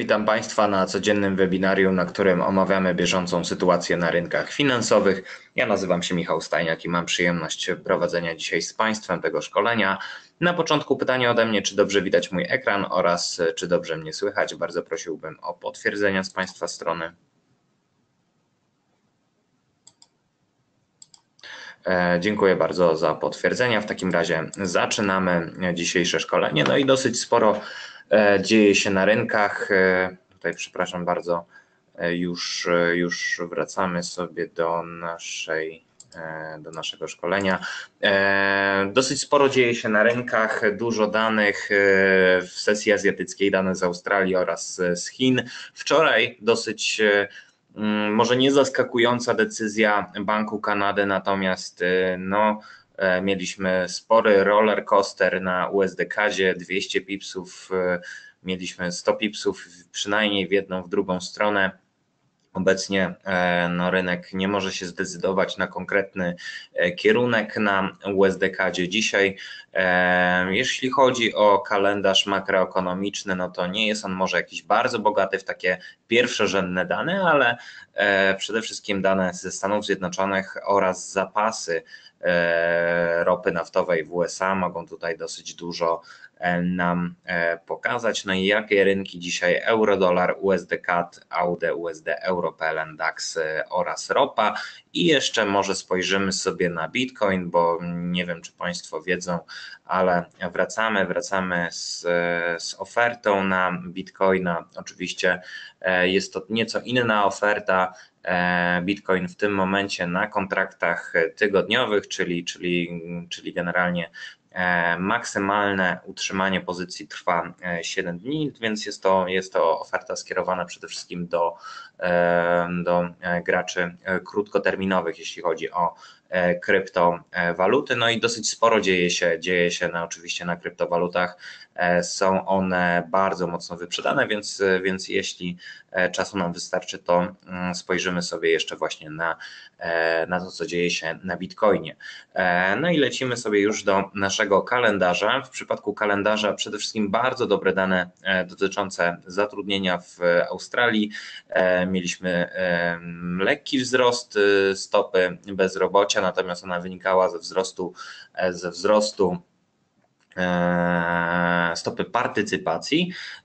Witam Państwa na codziennym webinarium, na którym omawiamy bieżącą sytuację na rynkach finansowych. Ja nazywam się Michał Stajniak i mam przyjemność prowadzenia dzisiaj z Państwem tego szkolenia. Na początku pytanie ode mnie, czy dobrze widać mój ekran oraz czy dobrze mnie słychać. Bardzo prosiłbym o potwierdzenia z Państwa strony. E, dziękuję bardzo za potwierdzenia. W takim razie zaczynamy dzisiejsze szkolenie. No i dosyć sporo e, dzieje się na rynkach. E, tutaj, przepraszam bardzo, już, już wracamy sobie do naszej do naszego szkolenia. Dosyć sporo dzieje się na rynkach, dużo danych w sesji azjatyckiej, dane z Australii oraz z Chin. Wczoraj dosyć Mm, może nie zaskakująca decyzja Banku Kanady, natomiast no, e, mieliśmy spory roller coaster na USDK-zie, 200 pipsów, y, mieliśmy 100 pipsów przynajmniej w jedną, w drugą stronę. Obecnie e, no, rynek nie może się zdecydować na konkretny e, kierunek na USDK. Dzisiaj, e, jeśli chodzi o kalendarz makroekonomiczny, no to nie jest on może jakiś bardzo bogaty w takie pierwszorzędne dane, ale przede wszystkim dane ze Stanów Zjednoczonych oraz zapasy ropy naftowej w USA mogą tutaj dosyć dużo nam e, pokazać. No i jakie rynki dzisiaj euro, dolar, USD CAD, AUD, USD, Euro, PLN, DAX e, oraz ropa. I jeszcze może spojrzymy sobie na Bitcoin, bo nie wiem, czy Państwo wiedzą, ale wracamy, wracamy z, z ofertą na Bitcoina. Oczywiście e, jest to nieco inna oferta. Bitcoin w tym momencie na kontraktach tygodniowych, czyli, czyli, czyli generalnie E, maksymalne utrzymanie pozycji trwa 7 e, dni, więc jest to, jest to oferta skierowana przede wszystkim do, e, do graczy krótkoterminowych, jeśli chodzi o kryptowaluty. No i dosyć sporo dzieje się, dzieje się na, oczywiście na kryptowalutach. Są one bardzo mocno wyprzedane, więc, więc jeśli czasu nam wystarczy, to mm, spojrzymy sobie jeszcze właśnie na, na to, co dzieje się na Bitcoinie. No i lecimy sobie już do naszego kalendarza. W przypadku kalendarza przede wszystkim bardzo dobre dane dotyczące zatrudnienia w Australii. Mieliśmy lekki wzrost stopy bezrobocia natomiast ona wynikała ze wzrostu, e, ze wzrostu e, stopy partycypacji E,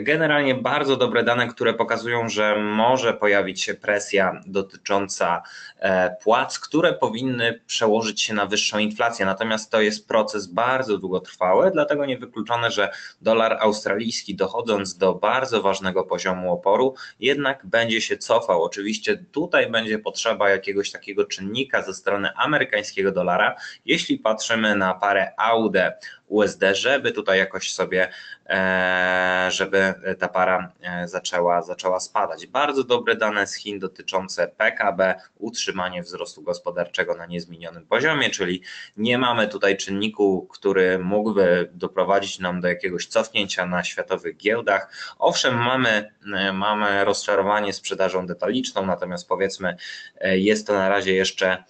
generalnie bardzo dobre dane, które pokazują, że może pojawić się presja dotycząca e, płac, które powinny przełożyć się na wyższą inflację. Natomiast to jest proces bardzo długotrwały, dlatego niewykluczone, że dolar australijski, dochodząc do bardzo ważnego poziomu oporu, jednak będzie się cofał. Oczywiście tutaj będzie potrzeba jakiegoś takiego czynnika ze strony amerykańskiego dolara. Jeśli patrzymy na parę AUD USD, żeby tutaj jakoś sobie e, żeby ta para e, zaczęła, zaczęła spadać. Bardzo dobre dane z Chin dotyczące PKB, utrzymanie wzrostu gospodarczego na niezmienionym poziomie, czyli nie mamy tutaj czynniku, który mógłby doprowadzić nam do jakiegoś cofnięcia na światowych giełdach. Owszem, mamy, e, mamy rozczarowanie sprzedażą detaliczną, natomiast powiedzmy, jest to na razie jeszcze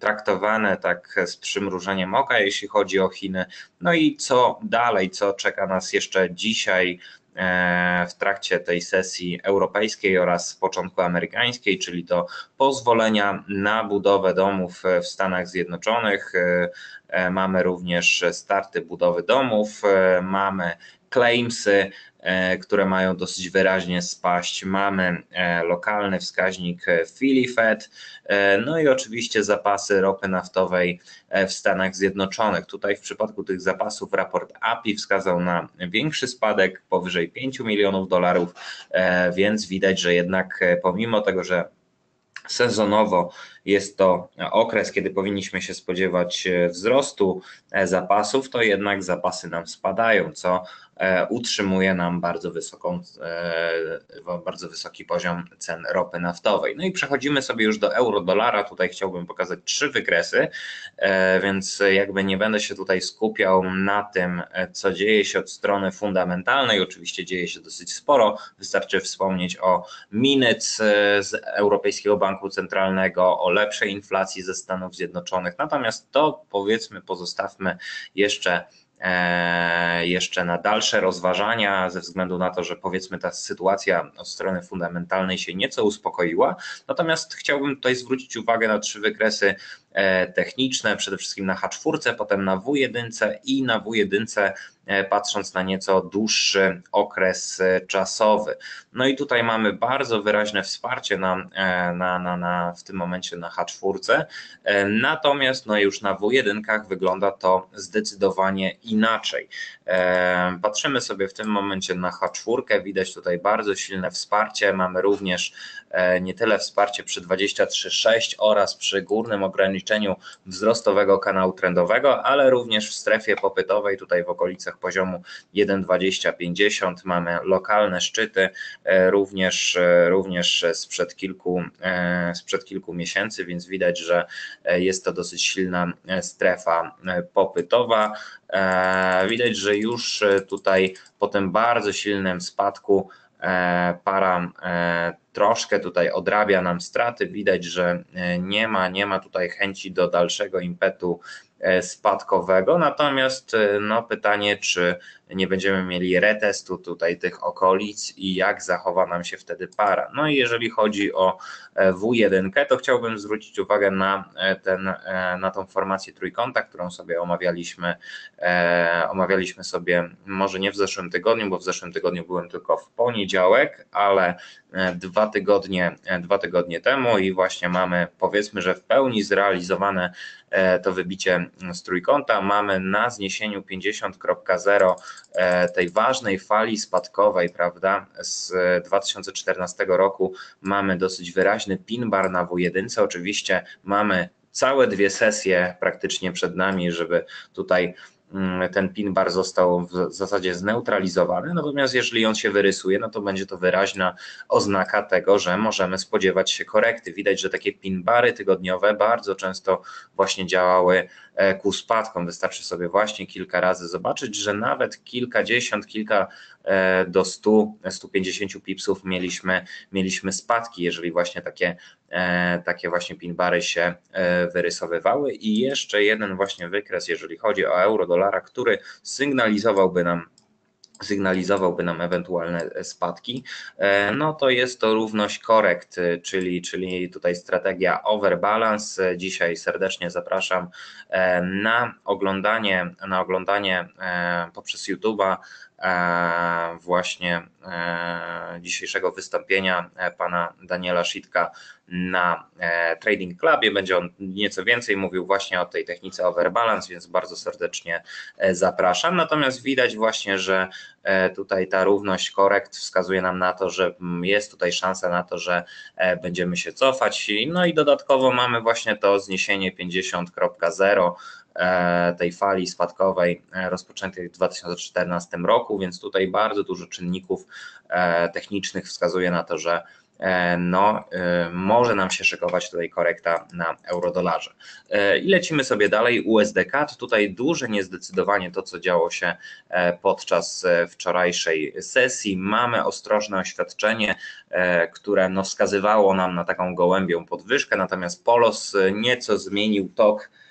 traktowane tak z przymrużeniem oka, jeśli chodzi o Chiny. No i co dalej, co czeka nas jeszcze dzisiaj e, w trakcie tej sesji europejskiej oraz początku amerykańskiej, czyli to pozwolenia na budowę domów w Stanach Zjednoczonych. E, mamy również starty budowy domów, mamy claimsy, E, które mają dosyć wyraźnie spaść. Mamy e, lokalny wskaźnik Philly Fed, e, no i oczywiście zapasy ropy naftowej w Stanach Zjednoczonych. Tutaj w przypadku tych zapasów raport API wskazał na większy spadek powyżej 5 milionów dolarów, więc widać, że jednak pomimo tego, że sezonowo jest to okres, kiedy powinniśmy się spodziewać wzrostu zapasów, to jednak zapasy nam spadają, co E, utrzymuje nam bardzo, wysoką, e, bardzo wysoki poziom cen ropy naftowej. No i przechodzimy sobie już do euro-dolara. Tutaj chciałbym pokazać trzy wykresy, e, więc jakby nie będę się tutaj skupiał na tym, co dzieje się od strony fundamentalnej. Oczywiście dzieje się dosyć sporo. Wystarczy wspomnieć o minec z Europejskiego Banku Centralnego, o lepszej inflacji ze Stanów Zjednoczonych. Natomiast to powiedzmy pozostawmy jeszcze E, jeszcze na dalsze rozważania, ze względu na to, że powiedzmy ta sytuacja od strony fundamentalnej się nieco uspokoiła. Natomiast chciałbym tutaj zwrócić uwagę na trzy wykresy e, techniczne, przede wszystkim na H4, potem na W1 i na W1 e, patrząc na nieco dłuższy okres czasowy. No i tutaj mamy bardzo wyraźne wsparcie na, na, na, na, w tym momencie na H4, natomiast no już na W1 wygląda to zdecydowanie inaczej. E, patrzymy sobie w tym momencie na H4, widać tutaj bardzo silne wsparcie, mamy również e, nie tyle wsparcie przy 23,6 oraz przy górnym ograniczeniu wzrostowego kanału trendowego, ale również w strefie popytowej, tutaj w okolicach poziomu 1,2050 mamy lokalne szczyty, e, również, również sprzed kilku, sprzed kilku miesięcy, więc widać, że jest to dosyć silna strefa popytowa. E, widać, że już e, tutaj po tym bardzo silnym spadku e, para troszkę tutaj odrabia nam straty. Widać, że nie ma, nie ma tutaj chęci do dalszego impetu spadkowego. Natomiast no, pytanie, czy nie będziemy mieli retestu tutaj tych okolic i jak zachowa nam się wtedy para. No i jeżeli chodzi o e, W1, to chciałbym zwrócić uwagę na, e, ten, e, na tą formację trójkąta, którą sobie omawialiśmy, omawialiśmy sobie może nie w zeszłym tygodniu, bo w zeszłym tygodniu byłem tylko w poniedziałek, ale dwa tygodnie, dwa tygodnie temu i właśnie mamy powiedzmy, że w pełni zrealizowane to wybicie z trójkąta. Mamy na zniesieniu 50.0 E, tej ważnej fali spadkowej, prawda, z 2014 roku mamy dosyć wyraźny pin bar na W1. Oczywiście mamy całe dwie sesje praktycznie przed nami, żeby tutaj mm, ten pin bar został w zasadzie zneutralizowany, natomiast jeżeli on się wyrysuje, no to będzie to wyraźna oznaka tego, że możemy spodziewać się korekty. Widać, że takie pin bary tygodniowe bardzo często właśnie działały E, ku spadkom. Wystarczy sobie właśnie kilka razy zobaczyć, że nawet kilkadziesiąt, kilka do 100, 150 pipsów mieliśmy, mieliśmy spadki, jeżeli właśnie takie, e, takie właśnie pinbary się wyrysowywały. I jeszcze jeden właśnie wykres, jeżeli chodzi o euro dolara, który sygnalizowałby nam sygnalizowałby nam ewentualne spadki, e, no to jest to równość korekt, czyli, czyli tutaj strategia overbalance. Dzisiaj serdecznie zapraszam e, na oglądanie, na oglądanie e, poprzez YouTube'a właśnie dzisiejszego wystąpienia pana Daniela Szitka na Trading Clubie. Będzie on nieco więcej mówił właśnie o tej technice overbalance, więc bardzo serdecznie zapraszam. Natomiast widać właśnie, że tutaj ta równość korekt wskazuje nam na to, że jest tutaj szansa na to, że będziemy się cofać. No i dodatkowo mamy właśnie to zniesienie 50.0 E, tej fali spadkowej e, rozpoczętej w 2014 roku, więc tutaj bardzo dużo czynników e, technicznych wskazuje na to, że no, może nam się szykować tutaj korekta na eurodolarze. I lecimy sobie dalej. USDK, tutaj duże niezdecydowanie to, co działo się podczas wczorajszej sesji. Mamy ostrożne oświadczenie, które no, wskazywało nam na taką gołębią podwyżkę, natomiast Polos nieco zmienił tok E,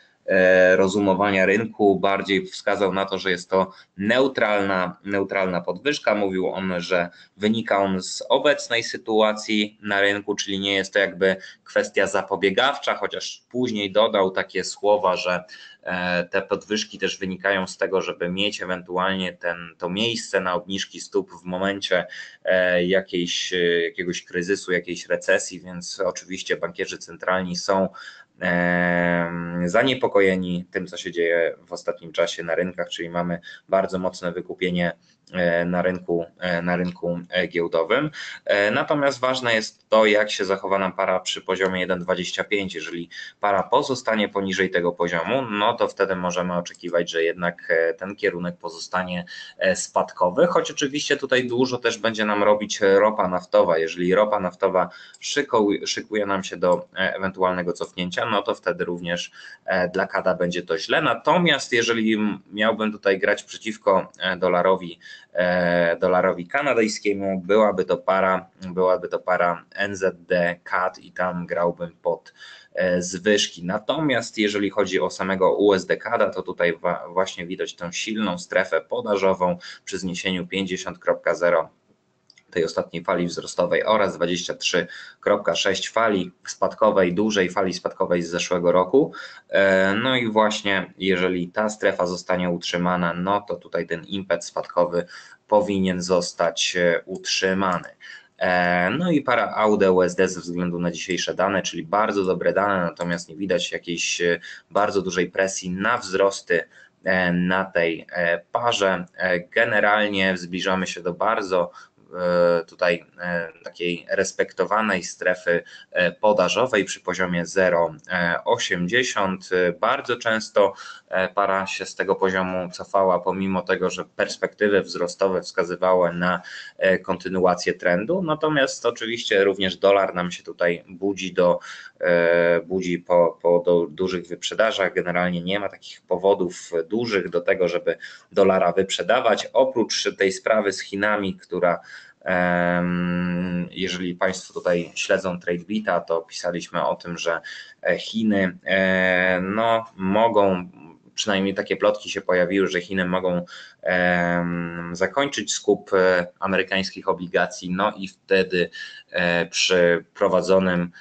rozumowania rynku, bardziej wskazał na to, że jest to neutralna, neutralna podwyżka. Mówił on, że wynika on z obecnej sytuacji na rynku, czyli nie jest to jakby kwestia zapobiegawcza, chociaż później dodał takie słowa, że e, te podwyżki też wynikają z tego, żeby mieć ewentualnie ten, to miejsce na obniżki stóp w momencie e, jakiejś, jakiegoś kryzysu, jakiejś recesji, więc oczywiście bankierzy centralni są zaniepokojeni tym, co się dzieje w ostatnim czasie na rynkach, czyli mamy bardzo mocne wykupienie na rynku, e, na rynku e, giełdowym. Natomiast ważne jest to, jak się zachowa nam para przy poziomie 1,25. Jeżeli para pozostanie poniżej tego poziomu, no to wtedy możemy oczekiwać, że jednak ten kierunek pozostanie spadkowy, choć oczywiście tutaj dużo też będzie nam robić ropa naftowa. Jeżeli ropa naftowa szykuje nam się do ewentualnego cofnięcia, no to wtedy również e, dla Kada będzie to źle. Natomiast jeżeli miałbym tutaj grać przeciwko e, dolarowi dolarowi kanadyjskiemu. Byłaby to para, byłaby to para NZD CAD i tam grałbym pod zwyżki. Natomiast jeżeli chodzi o samego USD CAD, to tutaj właśnie widać tę silną strefę podażową przy zniesieniu 50.0 tej ostatniej fali wzrostowej oraz 23,6 fali spadkowej, dużej fali spadkowej z zeszłego roku. E, no i właśnie jeżeli ta strefa zostanie utrzymana, no to tutaj ten impet spadkowy powinien zostać e, utrzymany. E, no i para AUD USD ze względu na dzisiejsze dane, czyli bardzo dobre dane, natomiast nie widać jakiejś bardzo dużej presji na wzrosty na tej parze. Generalnie zbliżamy się do bardzo tutaj e, takiej respektowanej strefy e, podażowej przy poziomie 0,80. Bardzo często para się z tego poziomu cofała, pomimo tego, że perspektywy wzrostowe wskazywały na kontynuację trendu. Natomiast oczywiście również dolar nam się tutaj budzi do budzi po, po do dużych wyprzedażach. Generalnie nie ma takich powodów dużych do tego, żeby dolara wyprzedawać. Oprócz tej sprawy z Chinami, która jeżeli Państwo tutaj śledzą TradeBita, to pisaliśmy o tym, że e, Chiny e, no, mogą przynajmniej takie plotki się pojawiły, że Chiny mogą zakończyć skup e, amerykańskich obligacji, no i wtedy E, przy prowadzonym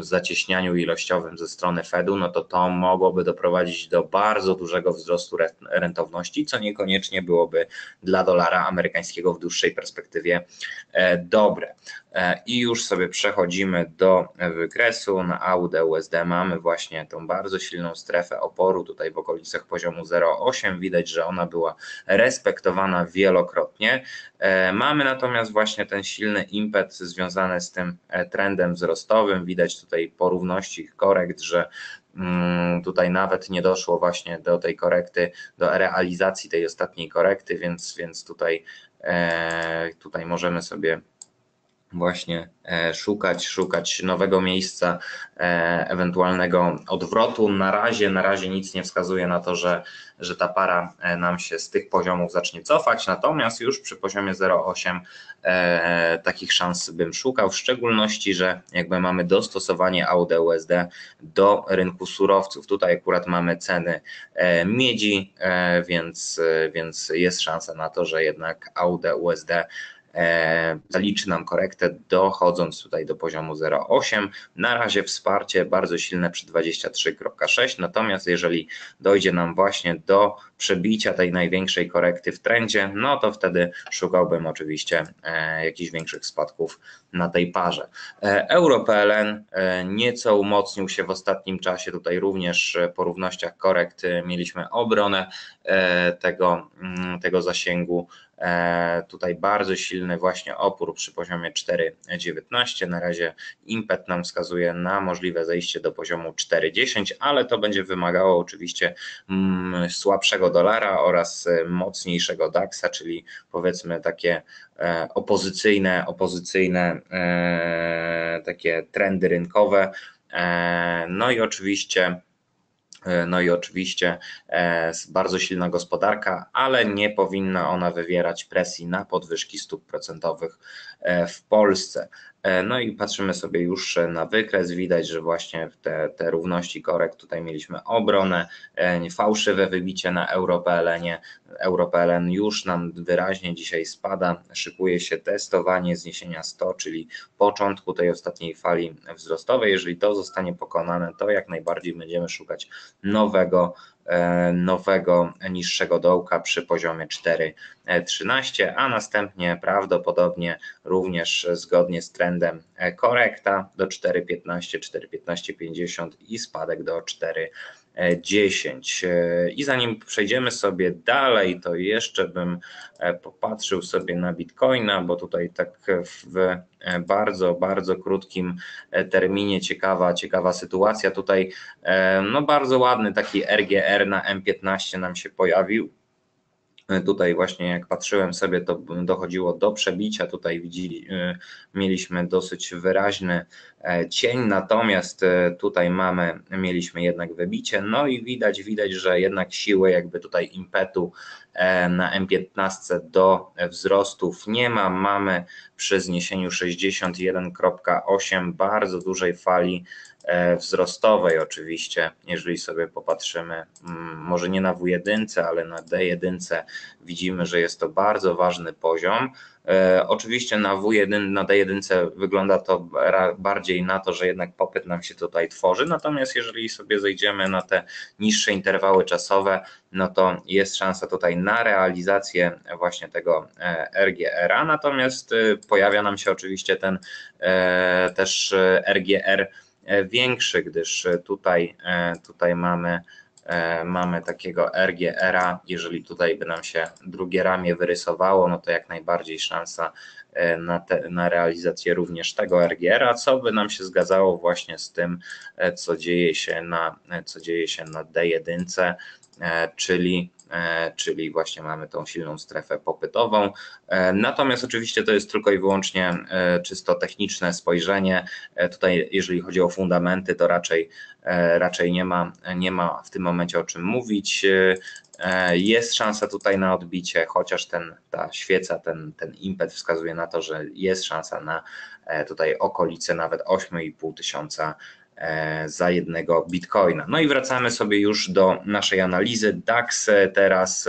zacieśnianiu ilościowym ze strony Fedu, no to to mogłoby doprowadzić do bardzo dużego wzrostu rentowności, co niekoniecznie byłoby dla dolara amerykańskiego w dłuższej perspektywie e, dobre. E, I już sobie przechodzimy do wykresu. Na AUD USD mamy właśnie tą bardzo silną strefę oporu tutaj w okolicach poziomu 0,8. Widać, że ona była respektowana wielokrotnie. E, mamy natomiast właśnie ten silny impet związany z tym e, trendem wzrostowym. Widać tutaj porówności korekt, że mm, tutaj nawet nie doszło właśnie do tej korekty, do realizacji tej ostatniej korekty, więc, więc tutaj, tutaj możemy sobie właśnie e, szukać, szukać nowego miejsca, e, ewentualnego odwrotu. Na razie, na razie nic nie wskazuje na to, że, że ta para e, nam się z tych poziomów zacznie cofać, natomiast już przy poziomie 0,8 takich szans bym szukał, w szczególności, że jakby mamy dostosowanie AUD USD do rynku surowców. Tutaj akurat mamy ceny miedzi, więc, więc jest szansa na to, że jednak AUD USD zaliczy nam korektę, dochodząc tutaj do poziomu 0,8. Na razie wsparcie bardzo silne przy 23,6, natomiast jeżeli dojdzie nam właśnie do przebicia tej największej korekty w trendzie, no to wtedy szukałbym oczywiście e, jakichś większych spadków na tej parze. E, EuroPLN nieco umocnił się w ostatnim czasie, tutaj również po równościach korekt mieliśmy obronę tego, mm, tego zasięgu E, tutaj bardzo silny właśnie opór przy poziomie 4,19. Na razie impet nam wskazuje na możliwe zejście do poziomu 4,10, ale to będzie wymagało oczywiście mm, słabszego dolara oraz mocniejszego DAX-a, czyli powiedzmy takie e, opozycyjne, opozycyjne e, takie trendy rynkowe. No i oczywiście E, no i oczywiście e, bardzo silna gospodarka, ale nie powinna ona wywierać presji na podwyżki stóp procentowych e, w Polsce. E, no i patrzymy sobie już na wykres, widać, że właśnie te, te równości korekt, tutaj mieliśmy obronę, e, fałszywe wybicie na EuroPLN. EuroPLN już nam wyraźnie dzisiaj spada, szykuje się testowanie zniesienia 100, czyli początku tej ostatniej fali wzrostowej. Jeżeli to zostanie pokonane, to jak najbardziej będziemy szukać nowego nowego niższego dołka przy poziomie 4,13, a następnie prawdopodobnie również zgodnie z trendem korekta do 4,15, 4,15,50 i spadek do 4. 10. I zanim przejdziemy sobie dalej, to jeszcze bym e, popatrzył sobie na Bitcoina, bo tutaj tak w e, bardzo, bardzo krótkim e, terminie ciekawa, ciekawa sytuacja. Tutaj no bardzo ładny taki RGR na M15 nam się pojawił Tutaj właśnie jak patrzyłem sobie, to dochodziło do przebicia. Tutaj widzieli, y, mieliśmy dosyć wyraźny e, cień, natomiast e, tutaj mamy, mieliśmy jednak wybicie. No i widać, widać, że jednak siły jakby tutaj impetu e, na M15 do wzrostów nie ma. Mamy przy zniesieniu 61.8 bardzo dużej fali wzrostowej oczywiście, jeżeli sobie popatrzymy, mm, może nie na W1, ale na D1 widzimy, że jest to bardzo ważny poziom. E, oczywiście na W1, na D1 wygląda to bardziej na to, że jednak popyt nam się tutaj tworzy, natomiast jeżeli sobie zejdziemy na te niższe interwały czasowe, no to jest szansa tutaj na realizację właśnie tego e, RGR-a, natomiast pojawia nam się oczywiście ten też RGR E, większy, gdyż e, tutaj, e, tutaj mamy, mamy takiego RGR-a. Jeżeli tutaj by nam się drugie ramię wyrysowało, no to jak najbardziej szansa na, te, na realizację również tego RGR-a, co by nam się zgadzało właśnie z tym, co dzieje się na, co dzieje się na D1, czyli E, czyli właśnie mamy tą silną strefę popytową. E, natomiast oczywiście to jest tylko i wyłącznie e, czysto techniczne spojrzenie. Tutaj, jeżeli chodzi o fundamenty, to raczej, raczej nie, ma, nie ma w tym momencie o czym mówić. Jest szansa tutaj na odbicie, chociaż ten, ta świeca, ten, ten impet wskazuje na to, że jest szansa na tutaj okolice nawet 8,5 tysiąca E, za jednego bitcoina. No i wracamy sobie już do naszej analizy. DAX teraz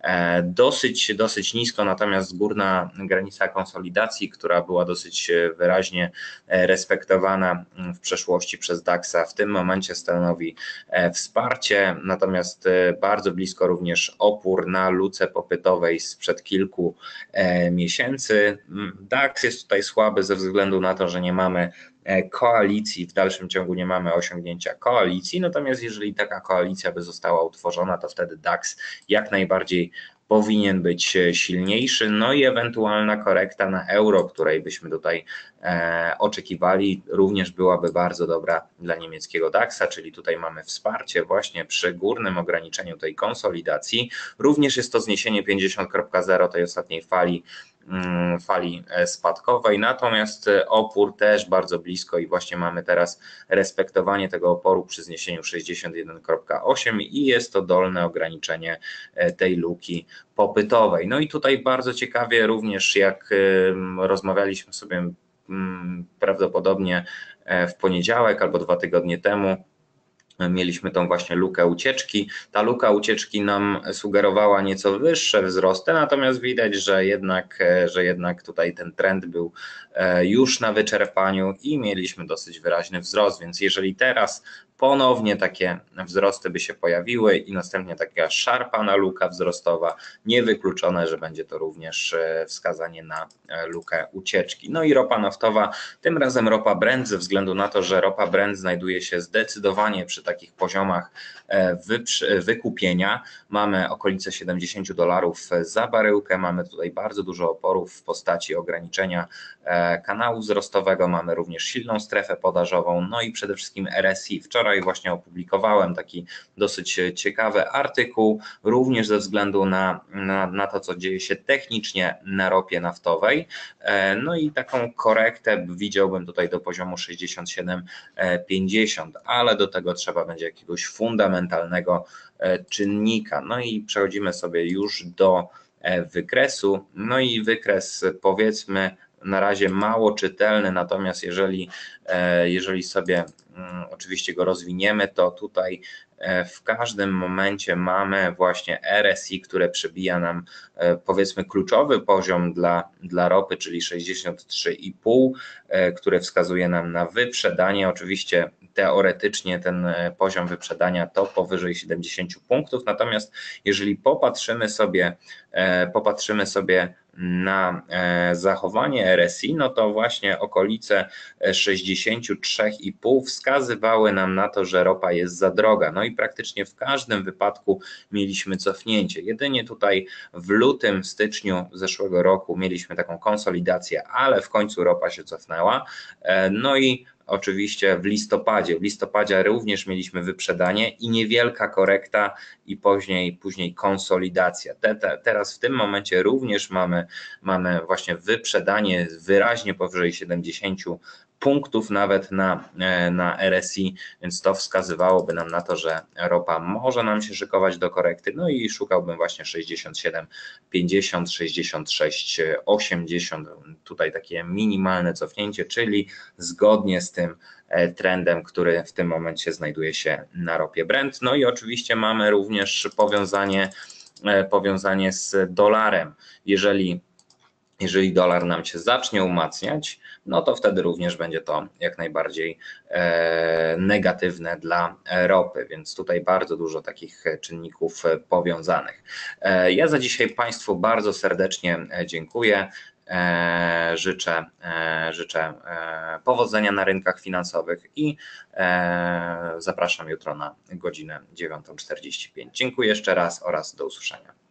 e, dosyć, dosyć nisko, natomiast górna granica konsolidacji, która była dosyć wyraźnie e, respektowana w przeszłości przez DAXa, w tym momencie stanowi wsparcie, natomiast bardzo blisko również opór na luce popytowej sprzed kilku miesięcy. DAX jest tutaj słaby ze względu na to, że nie mamy E, koalicji, w dalszym ciągu nie mamy osiągnięcia koalicji, natomiast jeżeli taka koalicja by została utworzona, to wtedy DAX jak najbardziej powinien być silniejszy, no i ewentualna korekta na euro, której byśmy tutaj e, oczekiwali, również byłaby bardzo dobra dla niemieckiego DAX-a, czyli tutaj mamy wsparcie właśnie przy górnym ograniczeniu tej konsolidacji. Również jest to zniesienie 50.0 tej ostatniej fali Mm, fali e, spadkowej, natomiast e, opór też bardzo blisko i właśnie mamy teraz respektowanie tego oporu przy zniesieniu 61.8 i jest to dolne ograniczenie e, tej luki popytowej. No i tutaj bardzo ciekawie również jak rozmawialiśmy sobie prawdopodobnie w poniedziałek albo dwa tygodnie temu, mieliśmy tą właśnie lukę ucieczki. Ta luka ucieczki nam sugerowała nieco wyższe wzrosty, natomiast widać, że jednak, że jednak tutaj ten trend był e, już na wyczerpaniu i mieliśmy dosyć wyraźny wzrost, więc jeżeli teraz ponownie takie wzrosty by się pojawiły i następnie taka szarpana luka wzrostowa, niewykluczone, że będzie to również e, wskazanie na e, lukę ucieczki. No i ropa naftowa, tym razem ropa Brent, ze względu na to, że ropa Brent znajduje się zdecydowanie przy takich poziomach e, wykupienia. Mamy okolice 70 dolarów za baryłkę, mamy tutaj bardzo dużo oporów w postaci ograniczenia kanału wzrostowego, mamy również silną strefę podażową, no i przede wszystkim RSI. Wczoraj wczoraj właśnie opublikowałem taki dosyć ciekawy artykuł, również ze względu na, na, na to, co dzieje się technicznie na ropie naftowej. E, no i taką korektę widziałbym tutaj do poziomu 67,50, ale do tego trzeba będzie jakiegoś fundamentalnego e, czynnika. No i przechodzimy sobie już do e, wykresu. No i wykres powiedzmy na razie mało czytelny, natomiast jeżeli, jeżeli sobie Mm, oczywiście go rozwiniemy, to tutaj e, w każdym momencie mamy właśnie RSI, które przebija nam e, powiedzmy kluczowy poziom dla, dla ropy, czyli 63,5, e, które wskazuje nam na wyprzedanie. Oczywiście teoretycznie ten poziom wyprzedania to powyżej 70 punktów, natomiast jeżeli popatrzymy sobie, popatrzymy sobie na e, zachowanie RSI, no to właśnie okolice 63,5 wskazywały nam na to, że ropa jest za droga. No i praktycznie w każdym wypadku mieliśmy cofnięcie. Jedynie tutaj w lutym, styczniu zeszłego roku mieliśmy taką konsolidację, ale w końcu ropa się cofnęła. E, no i oczywiście w listopadzie. W listopadzie również mieliśmy wyprzedanie i niewielka korekta i później, później konsolidacja. Te, te, teraz w tym momencie również mamy, mamy właśnie wyprzedanie wyraźnie powyżej 70 punktów nawet na, e, na RSI, więc to wskazywałoby nam na to, że ropa może nam się szykować do korekty. No i szukałbym właśnie 67, 50, 66, 80. Tutaj takie minimalne cofnięcie, czyli zgodnie z tym e, trendem, który w tym momencie znajduje się na ropie Brent. No i oczywiście mamy również powiązanie, e, powiązanie z dolarem. Jeżeli jeżeli dolar nam się zacznie umacniać, no to wtedy również będzie to jak najbardziej e, negatywne dla ropy, więc tutaj bardzo dużo takich czynników powiązanych. E, ja za dzisiaj Państwu bardzo serdecznie dziękuję. E, życzę, życzę powodzenia na rynkach finansowych i zapraszam jutro na godzinę 9.45. Dziękuję jeszcze raz oraz do usłyszenia.